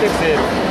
terceiro.